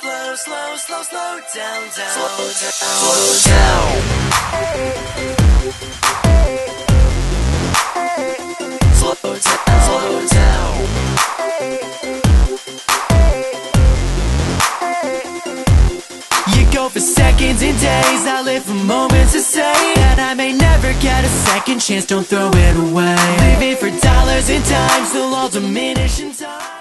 slow, slow, slow, slow down, down. Slow down, slow down. Slow down, slow down. You go for seconds and days, I live for moments to say that I may never get a second chance. Don't throw it away. Living for dollars and dimes, they'll all diminish in time.